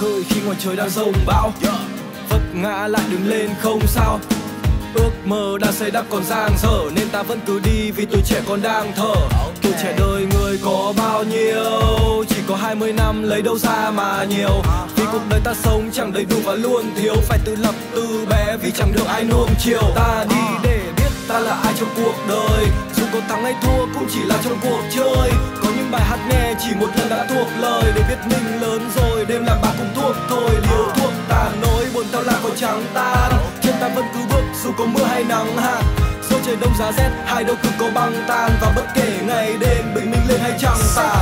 khơi khi ngoài trời đang rông bão. Vấp ngã lại đứng lên không sao. Ước mơ đã xây đắp còn dang dở, nên ta vẫn cứ đi vì tuổi trẻ còn đang thở. Tuổi trẻ đời người có bao nhiêu? Chỉ có 20 năm, lấy đâu ra mà nhiều? Vì cuộc đời ta sống chẳng đầy đủ và luôn thiếu. Phải tự lập từ bé vì chẳng được ai nuông chiều. Ta đi để biết ta là ai trong cuộc đời. Dù có thắng hay thua cũng chỉ là trong cuộc chơi. Có những bài hát nghe chỉ một lần đã thuộc lời. Trắng tan. Chân ta vẫn cứ bước, dù có mưa hay nắng hạn. Dù trời đông giá rét, hai đâu cứ có băng tan. Và bất kể ngày đêm bình minh lên hay trăng tàn.